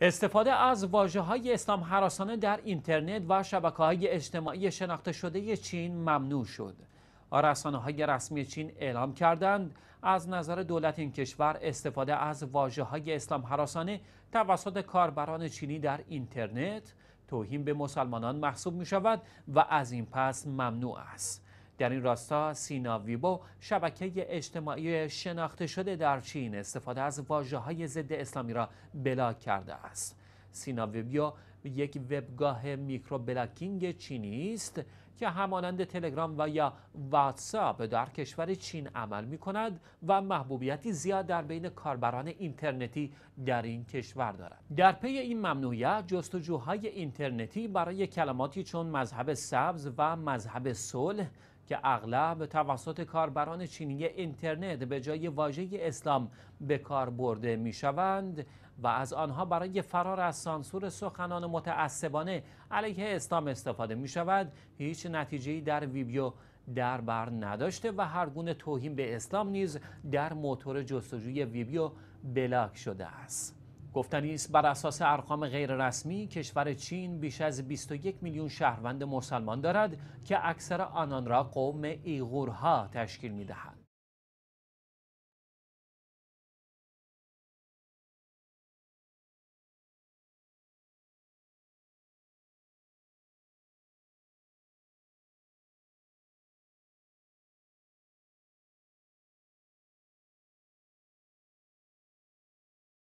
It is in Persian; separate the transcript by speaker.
Speaker 1: استفاده از واجه های اسلام حراسانه در اینترنت و شبکه های اجتماعی شناخته شده چین ممنوع شد. رسانه های رسمی چین اعلام کردند از نظر دولت این کشور استفاده از واجه های اسلام حراسانه توسط کاربران چینی در اینترنت توهین به مسلمانان محسوب می شود و از این پس ممنوع است. در این راستا سینا ویبو شبکه اجتماعی شناخته شده در چین استفاده از واجه های ضد اسلامی را block کرده است سینا ویبو یک وبگاه microblogging چینی است که همانند تلگرام و یا واتساپ در کشور چین عمل می کند و محبوبیتی زیاد در بین کاربران اینترنتی در این کشور دارد. در پی این ممنوعیت جستجوهای اینترنتی برای کلماتی چون مذهب سبز و مذهب صلح که اغلب توسط کاربران چینی اینترنت به جای واژه اسلام به کار برده می شوند و از آنها برای فرار از سانسور سخنان متعصبانه علیه اسلام استفاده می شود هیچ نتیجه در ویدیو در بر نداشته و هر گونه توهین به اسلام نیز در موتور جستجوی ویدیو بلاک شده است. گفتنی است بر اساس ارقام غیررسمی کشور چین بیش از 21 میلیون شهروند مسلمان دارد که اکثر آنان را قوم ایغورها تشکیل می‌دهد.